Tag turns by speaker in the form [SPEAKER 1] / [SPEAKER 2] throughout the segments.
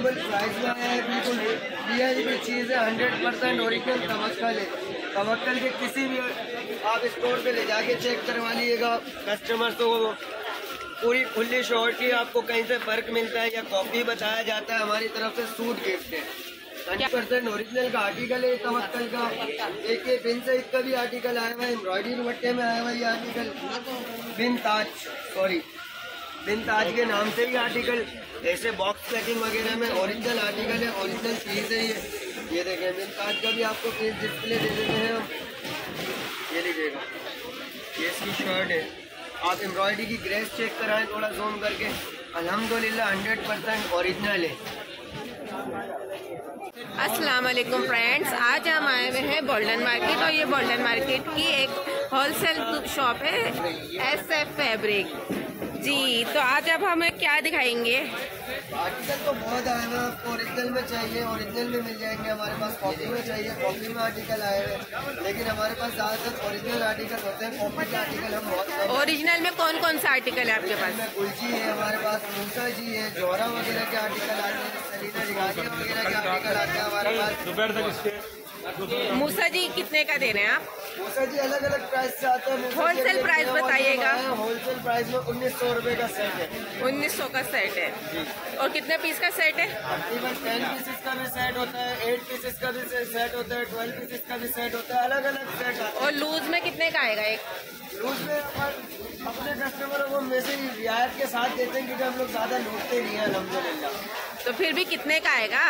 [SPEAKER 1] Reasonable price में आया है, बिल्कुल वी चीज़ है हंड्रेड परसेंट ओरिजिनल तवक्कल है। तवक्कल के किसी भी आप स्टोर पे ले जाके चेक करवा लीजिएगा कस्टमर तो पूरी खुली शॉर्ट की आपको कहीं से फ़र्क मिलता है या कॉपी बताया जाता है, हमारी तरफ़ से सूट गिफ्ट है। हंड्रेड परसेंट ओरिजिनल का आर्टिकल है तवक्कल का। एक ये बिन से का भी आर्टिकल आया हुआ है एम्ब्रॉयडरी दुपट्टे में आया हुआ ये आर्टिकल बिन ताज सॉरी बिन के नाम से ही आर्टिकल ऐसे बॉक्स पैकिंग वगैरह में ओरिजिनल आर्टिकल है ओरिजिनल चीज़ है ये। ये देखें बिन का भी आपको पीस डिस्प्ले दे देते हैं हम। ये लीजिएगा ये इसकी शर्ट है। आप एम्ब्रॉयडरी की ग्रेस चेक कराएँ थोड़ा जूम करके। अल्हम्दुलिल्लाह हंड्रेड परसेंट ओरिजिनल है।
[SPEAKER 2] अस्सलाम वालेकुम फ्रेंड्स, आज हम आए हुए हैं गोल्डन मार्केट और ये गोल्डन मार्केट की एक होलसेल शॉप है एस एफ़ फैब्रिक जी तो आज अब हमें क्या दिखाएँगे?
[SPEAKER 1] आर्टिकल तो बहुत आए हैं आपको ओरिजिनल में चाहिए ओरिजिनल में मिल जाएँगे हमारे पास कॉपी में चाहिए कॉपी में आर्टिकल आए हैं लेकिन हमारे पास ज़्यादातर ओरिजिनल आर्टिकल होते हैं कॉपी के आर्टिकल हम बहुत
[SPEAKER 2] ओरिजिनल में कौन कौन सा आर्टिकल है आपके पास?
[SPEAKER 1] गुलजी है हमारे पास मूसा जी है जोरा वगैरह के आर्टिकल आते हैं सलीना वगैरह के आर्टिकल आते हैं हमारे पास
[SPEAKER 2] मूसा जी कितने का दे रहे हैं आप?
[SPEAKER 1] मूसा जी अलग अलग प्राइस से आते हैं।
[SPEAKER 2] होलसेल प्राइस बताइएगा।
[SPEAKER 1] होलसेल प्राइस में उन्नीस सौ रूपए का सेट है।
[SPEAKER 2] उन्नीस सौ का सेट है। और कितने पीस का सेट है?
[SPEAKER 1] तकरीबन टेन पीसेस का भी सेट होता है एट पीसेस का भी सेट होता है ट्वेल्व पीसेस का भी सेट होता है अलग अलग सेट
[SPEAKER 2] और लूज में कितने का आएगा एक?
[SPEAKER 1] लूज में अपने कस्टमरों को वैसे रियायत के साथ देते हैं क्योंकि हम लोग ज़्यादा लूटते नहीं है अलहमदिल्ला
[SPEAKER 2] तो फिर भी कितने का आएगा?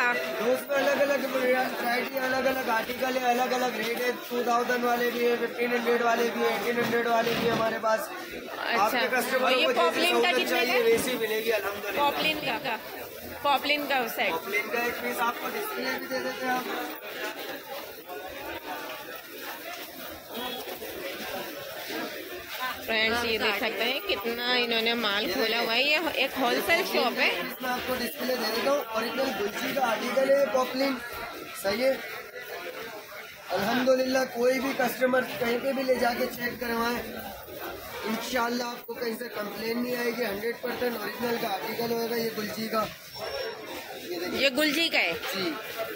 [SPEAKER 1] उसमें अलग अलग वैरायटी अलग अलग आर्टिकल है अलग अलग रेट है टू थाउज़ेंड वाले भी है फिफ्टीन हंड्रेड वाले भी है एटीन हंड्रेड वाले भी है हमारे पास।
[SPEAKER 2] अच्छा
[SPEAKER 1] कस्टमर
[SPEAKER 2] और ये पॉपलिन का कितने
[SPEAKER 1] चाहिए वैसी मिलेगी अलहमदुल्ला
[SPEAKER 2] पॉपलिन का का पॉपलिन का सेट
[SPEAKER 1] पॉपलिन का एक पीस आपको डिस्प्ले भी दे देते हैं हम।
[SPEAKER 2] फ्रेंड्स ये देख सकते हैं कितना इन्होंने माल खोला हुआ है। ये एक होलसेल शॉप है।
[SPEAKER 1] आपको डिस्प्ले दे देता हूँ ओरिजिनल गुलची का आर्टिकल है पॉपलिन सही है? अल्हम्दुलिल्लाह, कोई भी कस्टमर कहीं पे भी ले जाके चेक करवाएँ। इंशाल्लाह आपको कहीं से कंप्लेन नहीं आएगी हंड्रेड परसेंट ओरिजिनल का आर्टिकल होगा ये गुलची का। ये
[SPEAKER 2] गुलजी का है।
[SPEAKER 1] जी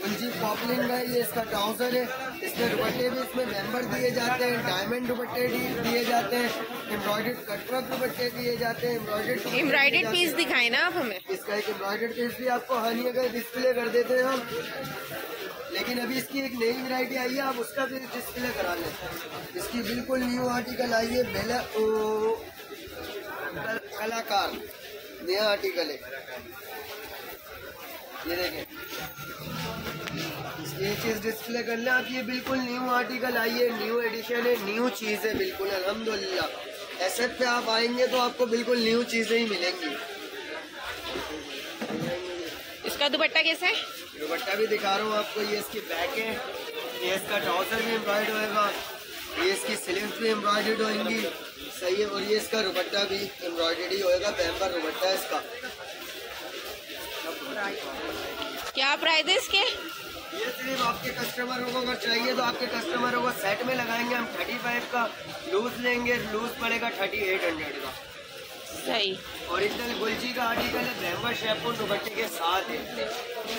[SPEAKER 1] गुलजी पॉपलिन का है ये इसका ट्राउज़र है इसमें दुपट्टे भी इसमें मेंबर दिए जाते हैं डायमंड दुपट्टे भी दिए जाते हैं एम्ब्रॉयडर्ड कटवर्क दुपट्टे दिए जाते हैं एम्ब्रॉयडर्ड
[SPEAKER 2] एम्ब्रॉयडेड पीस दिखाए ना आप हमें।
[SPEAKER 1] इसका एक एम्ब्रॉयडर्ड पीस भी आपको हनी अगर डिस्प्ले कर देते हैं हम। लेकिन अभी इसकी एक नई वैरायटी आई है आप उसका भी डिस्प्ले करा लें। इसकी बिल्कुल न्यू आर्टिकल आई है बेला कलाकार नया आर्टिकल है। ये देखें ये चीज़ डिस्प्ले कर लें आप ये बिल्कुल न्यू आर्टिकल आई है न्यू एडिशन है न्यू चीज़ है बिल्कुल अल्हम्दुलिल्लाह। ऐसे पे आप आएँगे तो आपको बिल्कुल न्यू चीज़ें ही मिलेंगी।
[SPEAKER 2] इसका दुपट्टा कैसा है?
[SPEAKER 1] दुपट्टा भी दिखा रहा हूँ आपको ये इसकी बैक है ये इसका ट्राउज़र भी एम्ब्रॉयड होएगा ये इसकी स्लीव्स भी एम्ब्रॉयड होंगी सही है और ये इसका दुपट्टा भी एम्ब्रॉयडरी ही होएगा बैम्बर दुपट्टा है इसका।
[SPEAKER 2] क्या प्राइस है इसके?
[SPEAKER 1] ये सिर्फ़ आपके कस्टमरों को अगर चाहिए तो आपके कस्टमरों को सेट में लगाएँगे हम थर्टी फाइव का लूज लेंगे लूज पड़ेगा थर्टी एट हंड्रेड का।
[SPEAKER 2] सही।
[SPEAKER 1] ओरिजिनल गुलजी का आर्टिकल है बैम्बर शैम्पू दुपट्टे के साथ है।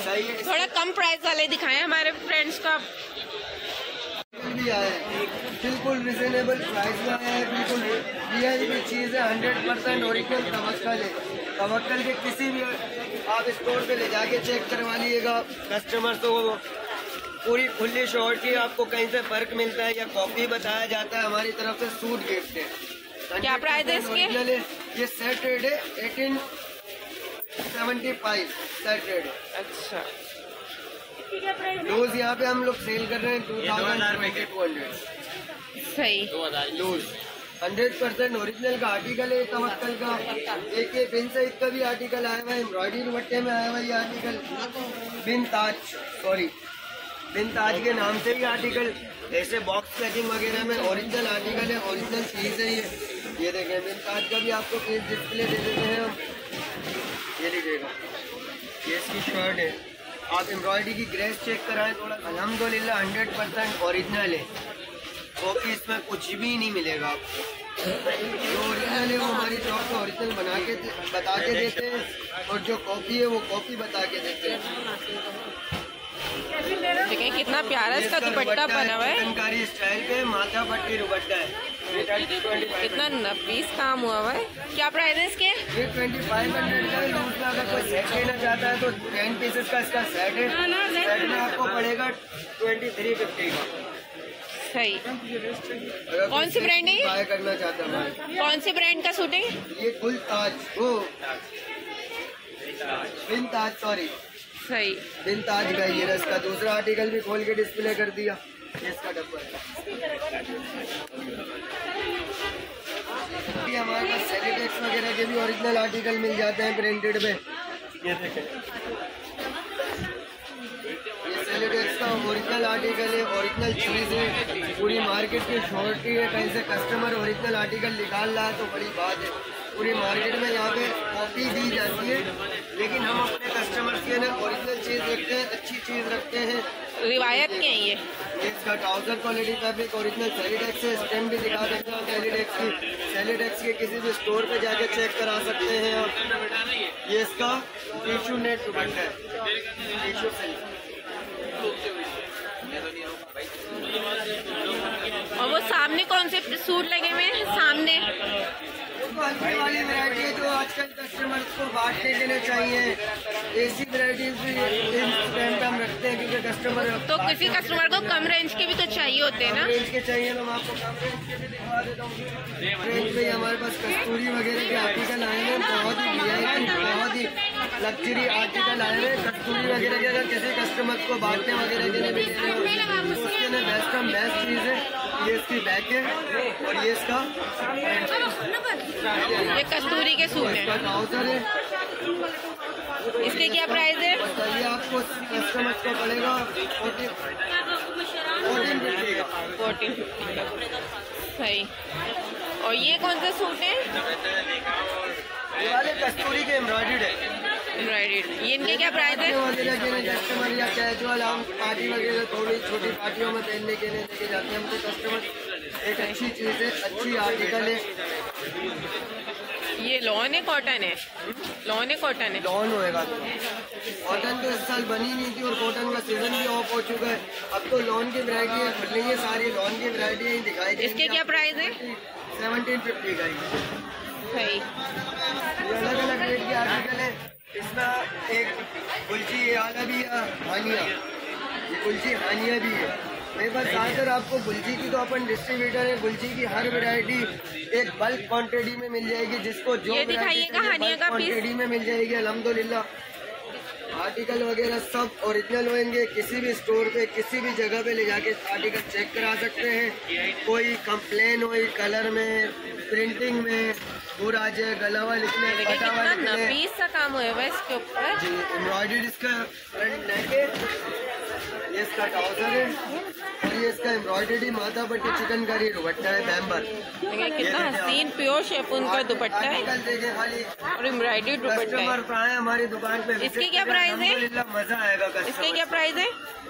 [SPEAKER 1] सही है।
[SPEAKER 2] थोड़ा कम प्राइस वाले दिखाएँ हमारे फ्रेंड्स को आप।
[SPEAKER 1] आया है। बिल्कुल रिजनेबल प्राइस में आया है बिल्कुल वी चीज़ है हंड्रेड परसेंट ओरिजिनल तवक्कल है। तवक्कल के किसी भी आप स्टोर पे ले जाके चेक करवा लीजिएगा कस्टमर तो पूरी खुली शॉर्ट की आपको कहीं से फ़र्क मिलता है या कॉपी बताया जाता है हमारी तरफ़ से सूट गिफ्ट है।
[SPEAKER 2] क्या प्राइस है इसके?
[SPEAKER 1] 100% original। ये सेट रेट है। Eighteen seventy five set rate
[SPEAKER 2] अच्छा।
[SPEAKER 1] लूज यहाँ पे हम लोग सेल कर रहे हैं टू थाउज़ेंड टू हंड्रेड
[SPEAKER 2] सही।
[SPEAKER 1] लूज हंड्रेड परसेंट ओरिजिनल का आर्टिकल है तवक्कल का। एक ये बिन सईद का भी आर्टिकल आया हुआ है एम्ब्रॉयडरी दुपट्टे में आया हुआ ये आर्टिकल बिन ताज सॉरी बिन ताज के नाम से ही आर्टिकल ऐसे बॉक्स पैकिंग वगैरह में ओरिजिनल आर्टिकल है ओरिजिनल चीज़ है ये। ये देखें बिन ताज का भी आपको पीस डिस्प्ले दे देते हैं हम। ये लीजिएगा। ये इसकी शर्ट है। आप एम्ब्रॉयडरी की ग्रेस चेक कराएँ थोड़ा अलहमदुल्ला हंड्रेड परसेंट औरिजिनल है। कॉपी इसमें कुछ भी नहीं मिलेगा आपको। जो ओरिजिनल है वो हमारी शॉप से ओरिजिनल बना के बता के देते हैं और जो कॉपी है वो कॉपी बता के देते हैं।
[SPEAKER 2] देखिए कितना प्यारा इसका दुपट्टा बना हुआ है।
[SPEAKER 1] स्टाइल पे माथा पट्टी दुपट्टा है।
[SPEAKER 2] कितना नफीस काम हुआ हुआ है क्या प्राइस है इसके?
[SPEAKER 1] ये ट्वेंटी फाइव हंड्रेड का में अगर कोई सेट लेना चाहता है तो टेन पीसेस का इसका सेट है। सेट में आपको पड़ेगा ट्वेंटी थ्री फिफ्टी का
[SPEAKER 2] सही। कौन सी ब्रांड है ये?
[SPEAKER 1] करना चाहता है
[SPEAKER 2] कौन सी ब्रांड का सूट है
[SPEAKER 1] ये? गुल ताज वो। बिन ताज सॉरी
[SPEAKER 2] सही।
[SPEAKER 1] बिन ताज का ये इसका दूसरा आर्टिकल भी खोल के डिस्प्ले कर दिया। इसका डब्बा है हमारे पास सेलिटेक्स वगैरह के भी ओरिजिनल आर्टिकल मिल जाते हैं प्रिंटेड में। ये देखें। ये सेलिटेक्स का ओरिजिनल आर्टिकल है ओरिजिनल चीज़ है। पूरी मार्केट की शॉर्टी है कहीं से कस्टमर ओरिजिनल आर्टिकल निकाल रहा है तो बड़ी बात है। पूरी मार्केट में यहाँ पे कॉपी दी जाती है लेकिन हम अपने कस्टमर्स के लिए ओरिजिनल चीज़ रखते हैं अच्छी चीज़ रखते हैं।
[SPEAKER 2] रिवायत के हैं ये।
[SPEAKER 1] इसका trouser quality fabric original Salitex है। स्टेम भी दिखा सकते हैं सेलिडेक्स की। सेलिडेक्स के किसी भी स्टोर पे जाके चेक करा सकते हैं आप ये इसका टिश्यू नेट दुपट्टा है। सिल्क
[SPEAKER 2] और वो सामने कौन से सूट लगे हुए हैं? सामने।
[SPEAKER 1] तो वाली वैरायटी है जो आजकल कस्टमर्स को बांटने के लिए चाहिए। ऐसी वैरायटीज भी हम रखते हैं क्योंकि कस्टमर
[SPEAKER 2] तो किसी कस्टमर को कम रेंज के भी तो चाहिए होते हैं ना?
[SPEAKER 1] रेंज के चाहिए तो मैं आपको कम रेंज के भी दिखा देता हूँ। रेंज में हमारे पास कस्तूरी वगैरह के आर्टिकल आए हैं बहुत ही बहुत ही लग्जरी आर्टिकल आए हैं। कस्तूरी वगैरह के अगर किसी कस्टमर को बांटने वगैरह के लिए भी उसके लिए बेस्ट ऑफ़ बेस्ट चीज़ है। ये इसकी बैक है और ये इसका
[SPEAKER 2] ये कस्तूरी के सूट हैं।
[SPEAKER 1] ट्राउज़र है।
[SPEAKER 2] इसके क्या प्राइस है?
[SPEAKER 1] बताइए आपको कस्टमर्स को पड़ेगा। फोर्टीन फोर्टीन फिफ्टी का।
[SPEAKER 2] सही। और ये कौन सा सूट है?
[SPEAKER 1] ये वाले कस्तूरी के एम्ब्रॉयडर्ड है।
[SPEAKER 2] इनके क्या प्राइस है?
[SPEAKER 1] वगैरह के लिए कस्टमर या कैजुअल हम पार्टी वगैरह थोड़ी छोटी पार्टियों में पहनने के लिए लेके जाते हैं। हमको कस्टमर एक अच्छी चीज़ है अच्छी आर्टिकल है।
[SPEAKER 2] ये लॉन है कॉटन है? लॉन है कॉटन है?
[SPEAKER 1] लॉन होएगा। तो कॉटन तो इस साल बनी नहीं थी और कॉटन का सीज़न भी ऑफ़ हो चुका है। अब तो लॉन की वैरायटी है खुल रही है सारी लॉन की वैरायटी ही दिखाई दी
[SPEAKER 2] इसके क्या प्राइस है?
[SPEAKER 1] सेवनटीन फिफ्टी का ही।
[SPEAKER 2] सही
[SPEAKER 1] अलग अलग रेट के आर्टिकल है। इसमें एक कुल्ची आला भी है हानिया। ये कुल्ची हानिया भी है। मेरे पास ज़्यादातर आपको गुलजी की तो अपन डिस्ट्रीब्यूटर है गुलजी की हर वैरायटी एक बल्क क्वांटिटी में मिल जाएगी जिसको जो
[SPEAKER 2] ये दिखाइएगा हानिया का पीस।
[SPEAKER 1] क्वांटिटी में मिल जाएगी अल्हम्दुलिल्लाह। आर्टिकल वगैरह सब ओरिजिनल होंगे किसी भी स्टोर पे किसी भी जगह पे ले जाके आर्टिकल चेक करा सकते हैं। कोई कंप्लेन हो कलर में प्रिंटिंग में पूरा जो गला हुआ
[SPEAKER 2] लिखने
[SPEAKER 1] फटा हुआ निकले
[SPEAKER 2] काम हुआ है इसके ऊपर।
[SPEAKER 1] जी एम्ब्रॉयडर्ड इसका फ्रंट नेक ये इसका ट्राउज़र है और ये इसका एम्ब्रॉयडरी माथा पट्टी चिकन करी दुपट्टा है बैम्बर
[SPEAKER 2] कितना हसीन प्योर शेफून का दुपट्टा है। और एम्ब्रॉयडरी दुपट्टा है।
[SPEAKER 1] हमारी दुकान पे?
[SPEAKER 2] इसके क्या प्राइस है?
[SPEAKER 1] मज़ा आएगा
[SPEAKER 2] इसके क्या प्राइस है?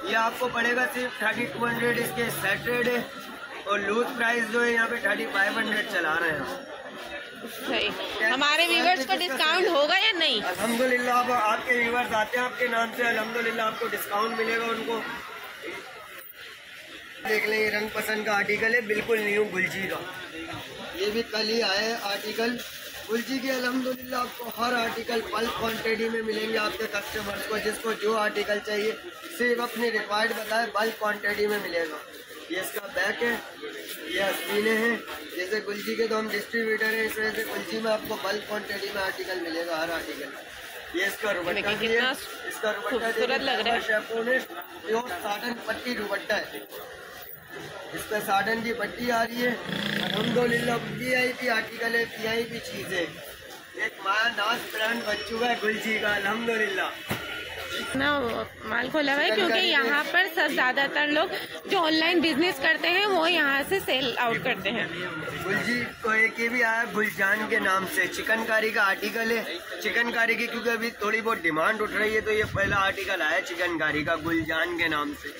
[SPEAKER 1] ये आपको पड़ेगा सिर्फ़ थर्टी टू हंड्रेड इसके सेट रेट है। और लूज प्राइस जो है यहाँ पे थर्टी फाइव हंड्रेड चला रहे हैं
[SPEAKER 2] सही। हमारे व्यूवर्स को डिस्काउंट होगा या नहीं?
[SPEAKER 1] अल्हम्दुलिल्लाह, अब आपके व्यूवर्स आते हैं आपके नाम से, अल्हम्दुलिल्लाह आपको डिस्काउंट मिलेगा उनको। देख लें, ये रंग पसंद का आर्टिकल है, बिल्कुल न्यू गुलजी का। ये भी कल ही आया आर्टिकल गुलजी के अल्हम्दुलिल्लाह आपको हर आर्टिकल बल्क क्वांटिटी में मिलेंगे आपके कस्टमर्स को, जिसको जो आर्टिकल चाहिए, सिर्फ़ अपनी रिक्वायर्ड बताए बल्क क्वांटिटी में मिलेगा। ये इसका बैक है ये अस्तीने हैं जैसे गुलजी के तो हम डिस्ट्रीब्यूटर हैं इस वजह से गुलजी में आपको बल्क क्वांटिटी में आर्टिकल मिलेगा हर आर्टिकल ये इसका है इसका
[SPEAKER 2] खूबसूरत लग रहा है।
[SPEAKER 1] शेफोन है प्योर साटन पट्टी दुपट्टा है। इस पर साटन की पट्टी आ रही है अलहमदुलिल्लाह वी आई पी आर्टिकल है वी आई पी चीज़। है एक माया नाज ब्रांड बन चुका है गुलजी का अलहमदुलिल्लाह।
[SPEAKER 2] इतना माल खोला हुआ है, क्योंकि यहाँ पर सब ज़्यादातर लोग जो ऑनलाइन बिज़नेस करते हैं, वो यहाँ से सेल आउट करते हैं।
[SPEAKER 1] गुलजी को एक ये भी आया गुलजान के नाम से चिकनकारी का आर्टिकल है। चिकनकारी की क्योंकि अभी थोड़ी बहुत डिमांड उठ रही है तो ये पहला आर्टिकल आया चिकनकारी का, गुलजान के नाम से।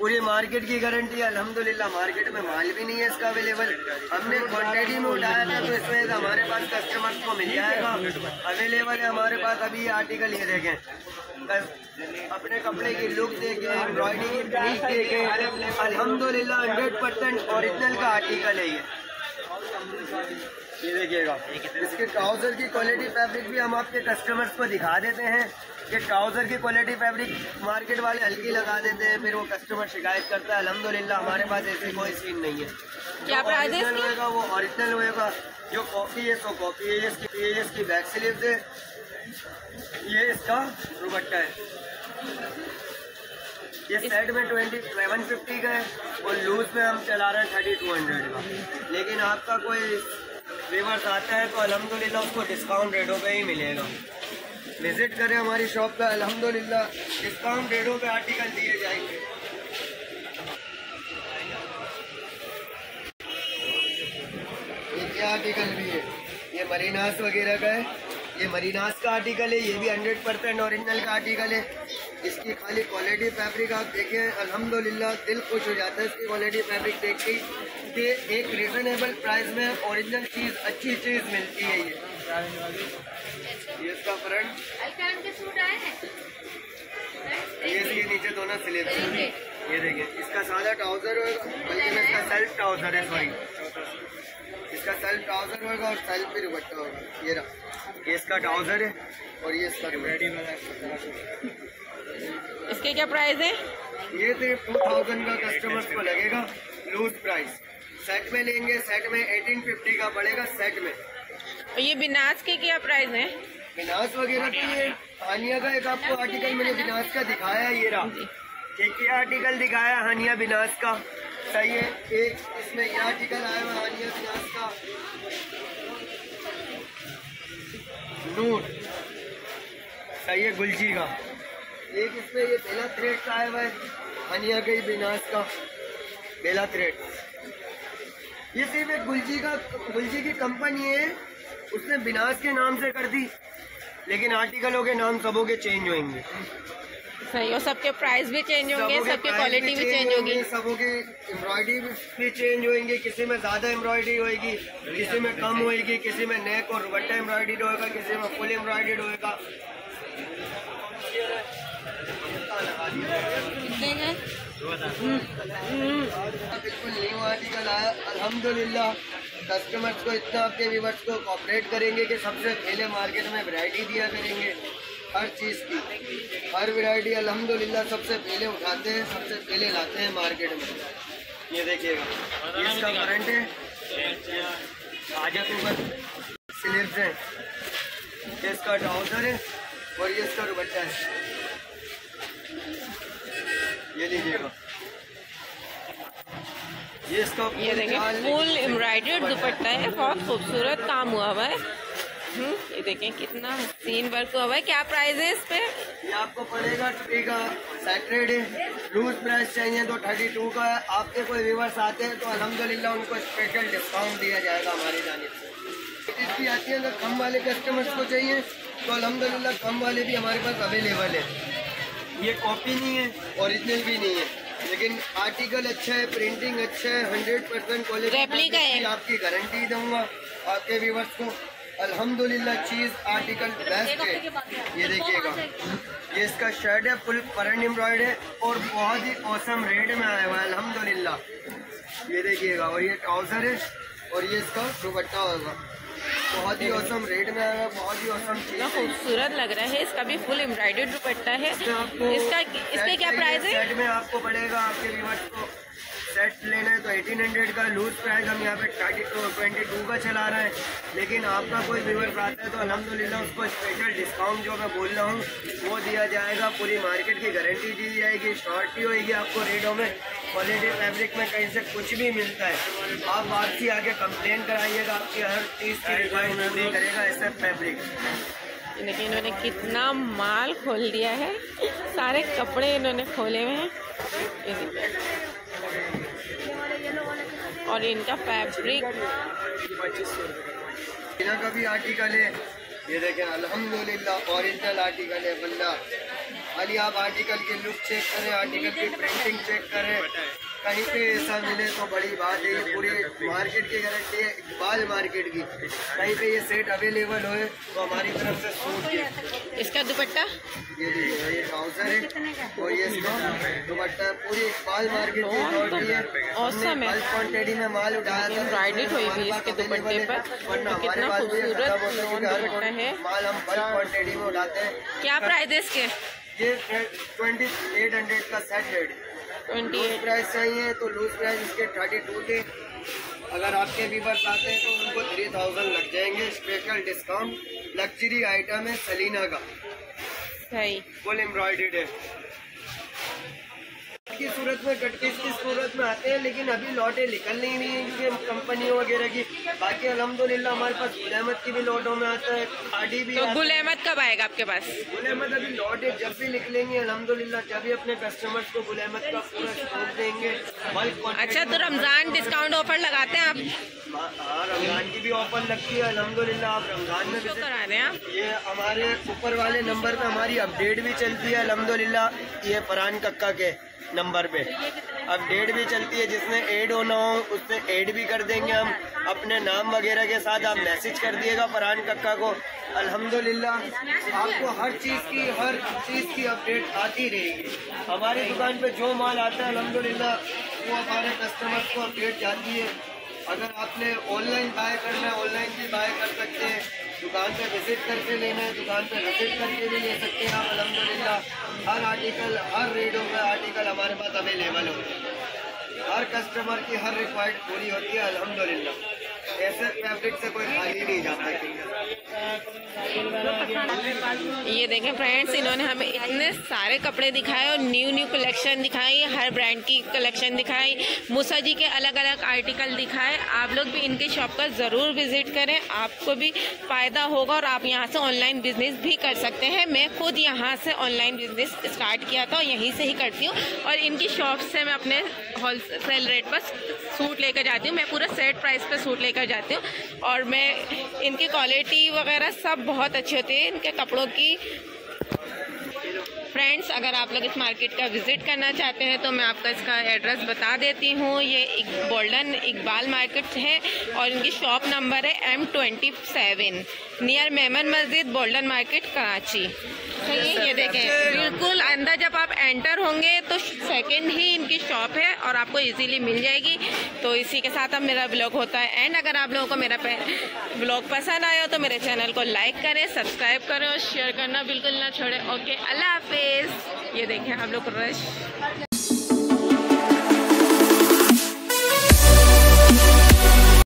[SPEAKER 1] पूरी मार्केट की गारंटी है, अल्हम्दुलिल्लाह, मार्केट में माल भी नहीं है इसका अवेलेबल। हमने क्वान्टिटी में उठाया था तो इसमें हमारे पास कस्टमर्स को मिल जाएगा। अवेलेबल है हमारे पास, अभी आर्टिकल ये देखें। अपने कपड़े की लुक देखें एम्ब्रॉयडरी की फिनिश देखें। अल्हम्दुलिल्लाह हंड्रेड परसेंट ओरिजिनल का आर्टिकल है ये। ये देखिएगा। इसके ट्राउज़र की क्वालिटी फैब्रिक भी हम आपके कस्टमर्स को दिखा देते हैं। कि ट्राउज़र की क्वालिटी फैब्रिक मार्केट वाले हल्की लगा देते हैं फिर वो कस्टमर शिकायत करता है अल्हम्दुलिल्लाह हमारे पास ऐसी कोई सीन नहीं है।
[SPEAKER 2] क्या प्राइस है
[SPEAKER 1] होएगा वो ओरिजिनल होएगा। जो कॉपी है सो कॉपी है। ये इसकी ये इसकी बैक स्लीव है। ये इसका दुपट्टा है। ये सेट में ट्वेंटी सेवन फिफ्टी का है और लूज में हम चला रहे हैं थर्टी टू हंड्रेड का। लेकिन आपका कोई रिवर्स आता है तो अल्हम्दुलिल्लाह उसको डिस्काउंट रेटों पे ही मिलेगा। विज़िट करें हमारी शॉप पे अल्हम्दुलिल्लाह डिस्काउंट रेटों पे आर्टिकल दिए जाएँगे। ये क्या आर्टिकल भी है? ये मरीनास वगैरह का है। ये मरीनास का आर्टिकल है, ये भी हंड्रेड परसेंट ओरिजिनल का आर्टिकल है। इसकी खाली क्वालिटी फैब्रिक आप देखें अल्हम्दुलिल्लाह दिल खुश हो जाता है इसकी क्वालिटी फैब्रिक देख के। एक रिजनेबल प्राइस में ओरिजिनल चीज़, अच्छी चीज़ मिलती है ये। ये इसका फ्रंट। ये इसके नीचे दोनों स्लिप हैं। ये देखिए इसका सादा ट्राउज़र होगा बल्कि इसका सेल्फ ट्राउज़र है सॉरी इसका सेल्फ ट्राउज़र होगा और सेल्फ भी दुपट्टा होगा। ये रहा। ये इसका ट्राउज़र है और ये इसका
[SPEAKER 2] इसके क्या प्राइस है?
[SPEAKER 1] ये तो टू थाउज़ेंड का कस्टमर्स को लगेगा। लूज प्राइस सेट में लेंगे सेट में एटीन फिफ्टी का पड़ेगा सेट में।
[SPEAKER 2] और ये बिनाज के क्या प्राइस है?
[SPEAKER 1] बिनास वगैरह तो ये हानिया का एक आपको आर्टिकल मैंने बिनास का दिखाया है, ये रहा। एक ये आर्टिकल दिखाया हानिया बिनास का। सही है एक इसमें ये आर्टिकल आया हुआ है हानिया बिनास का। नूर। सही है गुलजी का। एक इसमें ये बेला थ्रेड का आया हुआ है हानिया के ही बिनास का। बेला थ्रेड ये सिर्फ़ एक गुलजी का गुलजी की कंपनी है उसने बिनास के नाम से कर दी लेकिन आर्टिकलों के नाम सबों के चेंज होंगे
[SPEAKER 2] सही और सबके प्राइस भी चेंज होंगे
[SPEAKER 1] सबों के
[SPEAKER 2] क्वालिटी भी चेंज होगी।
[SPEAKER 1] सबों की एम्ब्रॉयडरी भी चेंज होंगी किसी में ज़्यादा एम्ब्रॉयडरी होगी किसी में कम होगी किसी में नेक और दुपट्टा एम्ब्रॉयडरी होगा किसी में फुल एम्ब्रॉयडरी होगा
[SPEAKER 2] कितने
[SPEAKER 1] बिल्कुल न्यू आर्टिकल आया अल्हम्दुलिल्लाह। कस्टमर्स को इतना आपके व्यूवर्स को कॉपरेट करेंगे कि सबसे पहले मार्केट में वैरायटी दिया करेंगे हर चीज़ की। हर वैरायटी अल्हम्दुलिल्लाह सबसे पहले उठाते हैं, सबसे पहले लाते हैं मार्केट में। ये देखिएगा इसका करंट है। आजा ऊपर स्लिप्स हैं। इसका ट्राउज़र है और ये इसका दुपट्टा है। ये लीजिएगा। ये इसका
[SPEAKER 2] ये देखिए फुल एम्ब्रॉयडर्ड दुपट्टा है बहुत खूबसूरत काम हुआ हुआ है। हम्म, ये देखें कितना हसीन वर्क हुआ है क्या प्राइस है इस पे?
[SPEAKER 1] ये आपको पड़ेगा थर्टी का सैटरडे लूज प्राइस चाहिए तो थर्टी टू का आपके कोई व्यूवर्स आते हैं तो अल्हम्दुलिल्लाह उनको स्पेशल डिस्काउंट दिया जाएगा हमारी जाने से। इसकी आती है अगर कम वाले कस्टमर्स को चाहिए तो अल्हम्दुलिल्लाह कम वाले भी हमारे पास अवेलेबल है। ये कॉपी नहीं है। ओरिजिनल भी नहीं है। लेकिन आर्टिकल अच्छा है प्रिंटिंग अच्छा है हंड्रेड परसेंट
[SPEAKER 2] है।
[SPEAKER 1] क्वालिटी आपकी गारंटी दूँगा आपके व्यूवर्स को। अल्हम्दुलिल्लाह चीज़ आर्टिकल बेस्ट है। ये देखिएगा ये इसका शर्ट है फुल परन एम्ब्रॉयड है और बहुत ही औसम रेट में आया हुआ है अल्हम्दुलिल्लाह। ये देखिएगा और ये ट्राउज़र है और ये इसका दुपट्टा होगा। बहुत ही औसम रेट में आया है बहुत ही औसम
[SPEAKER 2] कितना खूबसूरत लग रहा है इसका भी फुल एम्ब्रॉयडर्ड दुपट्टा है। इसका इस पे क्या प्राइस है?
[SPEAKER 1] सेट में आपको पड़ेगा आपके व्यूवर्स को सेट लेना है तो 1800 का लूज प्राइस हम यहाँ पे थर्टी ट्वेंटी टू का चला रहे हैं। लेकिन आपका कोई व्यूवर्स आता है तो अल्हम्दुलिल्लाह उसको स्पेशल डिस्काउंट जो मैं बोल रहा हूँ वो दिया जाएगा। पूरी मार्केट की गारंटी दी जाएगी शॉर्टी होगी आपको रेटों में। क्वालिटी फैब्रिक में कहीं से कुछ भी मिलता है। आप वापसी आके कंप्लेन कराइएगा आपकी हर चीज़ की रिक्वायरमेंट पूरी करेगा ऐसा फैब्रिक
[SPEAKER 2] देखिए इन्होंने कितना माल खोल दिया है। सारे कपड़े इन्होंने खोले हुए हैं। और इनका फैब्रिक
[SPEAKER 1] का भी आर्टिकल है ये देखें अल्हम्दुलिल्लाह ओरिजिनल आर्टिकल है बल्ला खाली आप आर्टिकल की लुक चेक करें आर्टिकल की प्रिंटिंग चेक करें। कहीं पे ऐसा मिले तो बड़ी बात है ये पूरी मार्केट की गारंटी है इकबाल मार्केट की। कहीं पे ये सेट अवेलेबल हो तो हमारी तरफ़ से सूट है
[SPEAKER 2] इसका दुपट्टा?
[SPEAKER 1] ये ये ट्राउज़र है और ये इसका दुपट्टा पूरी इकबाल मार्केट की अथॉरिटी है। क्वांटिटी में माल उठाया था
[SPEAKER 2] Embroidered हुई भी इसके दुपट्टे पर। तो कितना खूबसूरत दुपट्टा है।
[SPEAKER 1] माल हम बल्क क्वांटिटी में उठाते हैं।
[SPEAKER 2] क्या प्राइस है इसके?
[SPEAKER 1] ये ट्वेंटी एट हंड्रेड का set rate
[SPEAKER 2] twenty eight
[SPEAKER 1] price चाहिए तो लूज प्राइस इसके थर्टी टू के. अगर आपके व्यूवर्स आते हैं तो उनको थ्री थाउज़ेंड लग जाएँगे. स्पेशल डिस्काउंट लग्जरी आइटम है सलीना का.
[SPEAKER 2] सही.
[SPEAKER 1] फुल एम्ब्रॉयडेड है. की सूरत में कट पीस की सूरत में आते हैं लेकिन अभी लौटे निकल नहीं रही है क्योंकि कंपनियों वगैरह की। बाकी अलहमदुल्ला हमारे पास गुल अहमद की भी लॉटों में आता है खाड़ी भी
[SPEAKER 2] तो गुल अहमद कब आएगा आपके पास?
[SPEAKER 1] गुल अहमद अभी लौटे जब भी निकलेंगे अलहमदुल्ला जब भी अपने कस्टमर्स को गुल अहमद का पूरा स्टॉक देंगे
[SPEAKER 2] अच्छा तो रमज़ान डिस्काउंट ऑफ़र लगाते हैं आप?
[SPEAKER 1] हाँ रमज़ान की भी ऑफ़र लगती है अल्हम्दुलिल्लाह आप रमज़ान में
[SPEAKER 2] शो
[SPEAKER 1] visit
[SPEAKER 2] करा रहे हैं
[SPEAKER 1] ये हमारे ऊपर वाले नंबर पे हमारी अपडेट भी चलती है अल्हम्दुलिल्लाह ये फरहान कक्का के नंबर पे। अपडेट भी चलती है जिसमें ऐड होना हो उससे ऐड भी कर देंगे हम। अपने नाम वगैरह के साथ आप मैसेज कर दिएगा फरहान कक्का को। अल्हम्दुलिल्लाह आपको हर चीज़ की हर चीज़ की अपडेट आती रहेगी। हमारी दुकान पे जो माल आता है अल्हम्दुलिल्लाह वो हमारे कस्टमर को अपडेट जाती है। अगर आपने ऑनलाइन बाय करना है ऑनलाइन भी बाय कर सकते हैं। दुकान पे विज़िट करके लेना है, दुकान पे विज़िट करके भी ले सकते हैं आप अलहमदिल्ला हर आर्टिकल हर रेडो में आर्टिकल हमारे पास अवेलेबल होते हैं। हर कस्टमर की हर रिक्वायर्ड पूरी होती है, अल्हम्दुलिल्लाह।
[SPEAKER 2] ये देखें फ्रेंड्स इन्होंने हमें इतने सारे कपड़े दिखाए और न्यू न्यू कलेक्शन दिखाई, हर ब्रांड की कलेक्शन दिखाई, मूसा जी के अलग अलग आर्टिकल दिखाए। आप लोग भी इनके शॉप पर ज़रूर विज़िट करें, आपको भी फ़ायदा होगा और आप यहाँ से ऑनलाइन बिज़नेस भी कर सकते हैं। मैं खुद यहाँ से ऑनलाइन बिज़नेस स्टार्ट किया था और यहीं से ही करती हूँ और इनकी शॉप से मैं अपने होलसेल रेट पर सूट लेकर जाती हूँ। मैं पूरा सेट प्राइस पर सूट लेकर जाती हूँ। और मैं, इनकी क्वालिटी वगैरह सब बहुत अच्छी होती है। इनके कपड़ों की फ्रेंड्स अगर आप लोग इस मार्केट का विज़िट करना चाहते हैं तो मैं आपका इसका एड्रेस बता देती हूँ। ये एक गोल्डन इकबाल मार्केट है और इनकी शॉप नंबर है M twenty seven near Memon Masjid golden market Karachi सही है ये देखें। बिल्कुल अंदर जब आप एंटर होंगे तो सेकंड ही इनकी शॉप है और आपको इजीली मिल जाएगी। तो इसी के साथ अब मेरा ब्लॉग होता है एंड अगर आप लोगों को मेरा ब्लॉग पसंद आया हो तो मेरे चैनल को लाइक करें सब्सक्राइब करें और शेयर करना बिल्कुल ना छोड़ें। ओके अल्लाह हाफिज़। ये देखें आप लोग रश